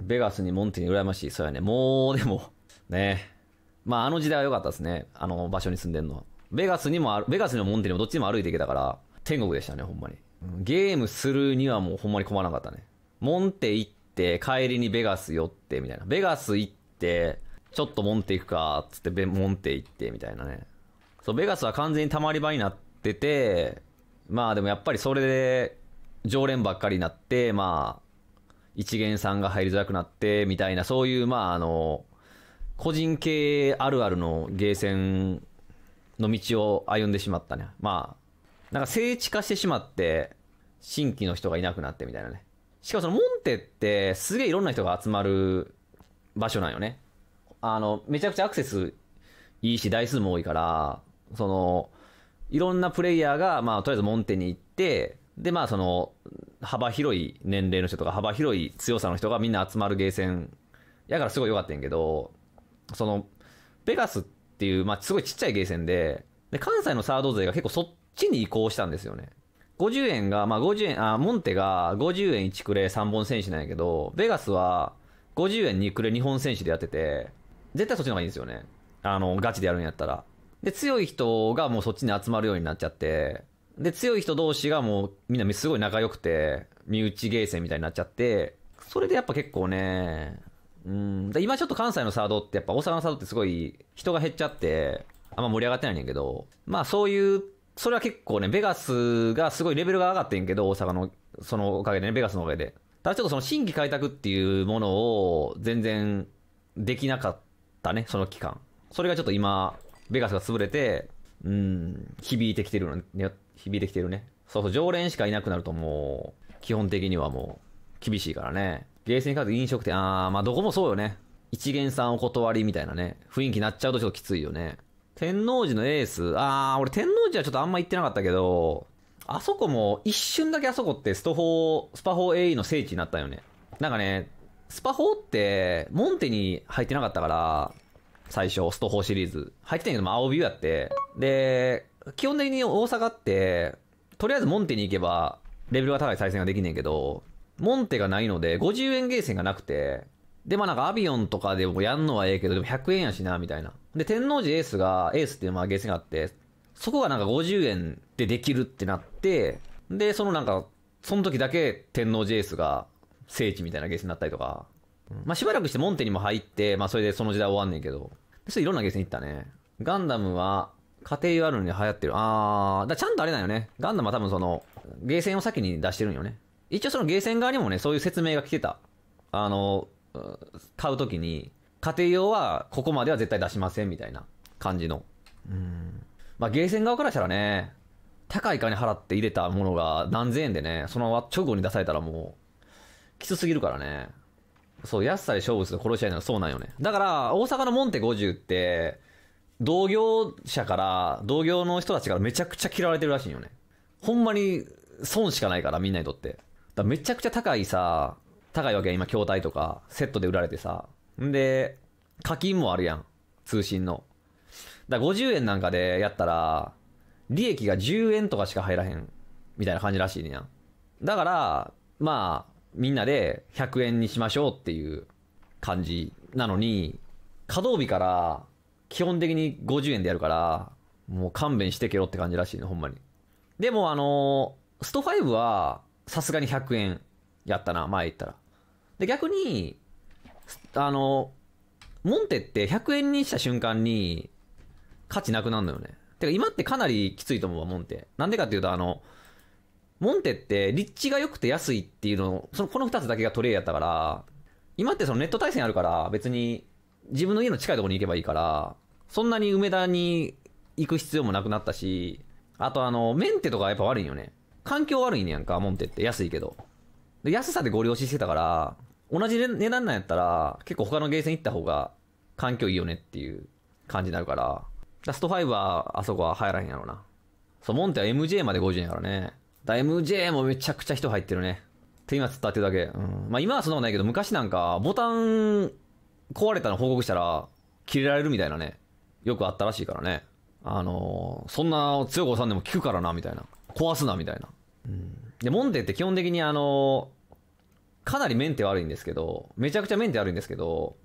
ベガスにモンテに羨ましい。そうやね。もう、でも、ね。まあ、あの時代は良かったですね。あの場所に住んでんの。ベガスにもある、ベガスにもモンテにもどっちにも歩いていけたから、天国でしたね、ほんまに。ゲームするにはもうほんまに困らなかったね。モンテ行って、帰りにベガス寄って、みたいな。ベガス行って、ちょっとモンテ行くか、つって、モンテ行って、みたいなね。そう、ベガスは完全に溜まり場になってて、まあでもやっぱりそれで、常連ばっかりになって、まあ、一元さんが入りづらくなって、みたいな、そういう、まああの、個人系あるあるのゲーセンの道を歩んでしまったね。まあ、なんか聖地化してしまって、新規の人がいなくなってみたいなね。しかもそのモンテってすげえいろんな人が集まる場所なんよね。あの、めちゃくちゃアクセスいいし台数も多いから、その、いろんなプレイヤーが、まあ、とりあえずモンテに行って、で、まあ、その、幅広い年齢の人とか、幅広い強さの人がみんな集まるゲーセン、やからすごい良かったんやけど、その、ベガスっていう、まあ、すごいちっちゃいゲーセンで、で、関西のサード勢が結構そっちに移行したんですよね。50円が、まあ、50円、あ、モンテが50円1クレ3本選手なんやけど、ベガスは50円2クレ2本選手でやってて、絶対そっちの方がいいんですよね。あの、ガチでやるんやったら。で、強い人がもうそっちに集まるようになっちゃって、で、強い人同士がもうみんなすごい仲良くて、身内ゲーセンみたいになっちゃって、それでやっぱ結構ね、うん、今ちょっと関西のサードってやっぱ大阪のサードってすごい人が減っちゃって、あんま盛り上がってないねんけど、まあそういう、それは結構ね、ベガスがすごいレベルが上がってんけど、大阪の、そのおかげでね、ベガスのおかげで。ただちょっとその新規開拓っていうものを全然できなかったね、その期間。それがちょっと今、ベガスが潰れて、うん、響いてきてるのね、響いてきてるね。そうそう、常連しかいなくなるともう、基本的にはもう、厳しいからね。ゲーセンカード飲食店、あー、まあどこもそうよね。一元さんお断りみたいなね、雰囲気になっちゃうとちょっときついよね。天王寺のエース、あー、俺天王寺はちょっとあんま行ってなかったけど、あそこも一瞬だけあそこってストフォー、スパフォー AE の聖地になったよね。なんかね、スパフォーって、モンテに入ってなかったから、最初、ストフォーシリーズ。入ってたけど、まあ、青ビューやって。で、基本的に大阪って、とりあえずモンテに行けば、レベルが高い対戦ができんねんけど、モンテがないので、50円ゲーセンがなくて、で、まあなんかアビオンとかでもやんのはええけど、でも100円やしな、みたいな。で、天王寺エースが、エースっていうまあゲーセンがあって、そこがなんか50円でできるってなって、で、そのなんか、その時だけ天王寺エースが聖地みたいなゲーセンになったりとか、まあしばらくしてモンテにも入って、まあそれでその時代終わんねんけど、それいろんなゲーセン行ったね。ガンダムは、家庭あるのに流行ってる。あー、だちゃんとあれだよね。ガンダムは多分その、ゲーセンを先に出してるんよね。一応そのゲーセン側にもね、そういう説明が来てた。あの、うん買うときに、家庭用はここまでは絶対出しませんみたいな感じの。うん。まあゲーセン側からしたらね、高い金払って入れたものが何千円でね、その直後に出されたらもう、きつすぎるからね。そう、安さで勝負する殺し合いなのそうなんよね。だから、大阪のモンテ50って、同業者から、同業の人たちからめちゃくちゃ嫌われてるらしいんよね。ほんまに損しかないから、みんなにとって。だめちゃくちゃ高いさ、高いわけや、今、筐体とか、セットで売られてさ。んで、課金もあるやん。通信の。だから50円なんかでやったら、利益が10円とかしか入らへん。みたいな感じらしいねやん。だから、まあ、みんなで100円にしましょうっていう感じなのに、稼働日から基本的に50円でやるから、もう勘弁してけろって感じらしいね、ほんまに。でもあのースト5はさすがに100円やったな、前言ったら。で、逆に、あのーモンテって100円にした瞬間に価値なくなるのよね。てか今ってかなりきついと思うわ、モンテ。なんでかっていうとあの、モンテって立地が良くて安いっていうの、そのこの二つだけがトレイやったから、今ってそのネット対戦あるから別に自分の家の近いところに行けばいいから、そんなに梅田に行く必要もなくなったし、あとあの、メンテとかやっぱ悪いんよね。環境悪いねやんか、モンテって安いけど。で、安さでご利用ししてたから、同じ値段なんやったら、結構他のゲーセン行った方が環境いいよねっていう感じになるから、だからスト5はあそこは入らへんやろな。そう、モンテは MJ まで50円やからね。だ MJ もめちゃくちゃ人入ってるね。って今伝わってるだけ。うん。まあ今はそんなことないけど、昔なんか、ボタン壊れたの報告したら、切れられるみたいなね。よくあったらしいからね。あのーそんな強く押さんでも効くからな、みたいな。壊すな、みたいな。うん。で、モンテって基本的にあのーかなりメンテ悪いんですけど、めちゃくちゃメンテ悪いんですけど、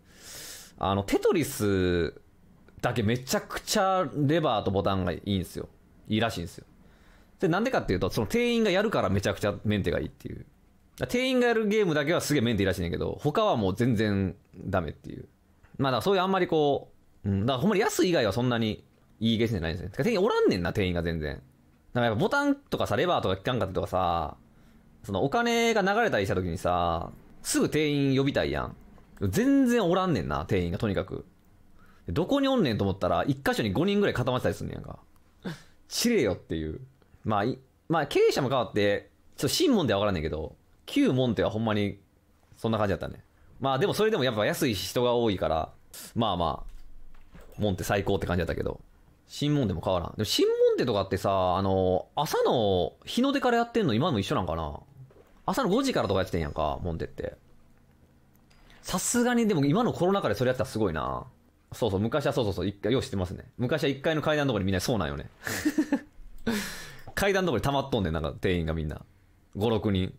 あの、テトリスだけめちゃくちゃレバーとボタンがいいんですよ。いいらしいんですよ。で、なんでかっていうと、その店員がやるからめちゃくちゃメンテがいいっていう。店員がやるゲームだけはすげえメンテいいらしいんだけど、他はもう全然ダメっていう。まあだからそういうあんまりこう、うん、だからほんまに安い以外はそんなにいいゲームじゃないんですね。てか店員おらんねんな、店員が全然。だからやっぱボタンとかさ、レバーとか効かんかったりとかさ、そのお金が流れたりした時にさ、すぐ店員呼びたいやん。全然おらんねんな、店員がとにかく。どこにおんねんと思ったら、一箇所に5人ぐらい固まってたりすんねやんか。ちれよっていう。まあ、いまあ、経営者も変わって、ちょっと新門では分からんねんけど、旧門ってはほんまに、そんな感じだったね。まあでもそれでもやっぱ安い人が多いから、まあまあ、門って最高って感じだったけど、新門でも変わらん。でも新門ってとかってさ、あの、朝の日の出からやってんの今も一緒なんかな？朝の5時からとかやってんやんか、門ってって。さすがにでも今のコロナ禍でそれやってたらすごいな。そうそう、昔はそうそうそう、一回、よう知ってますね。昔は1階の階段のところにみんなそうなんよね。階段のところに溜まっとんねん、なんか店員がみんな。5、6人。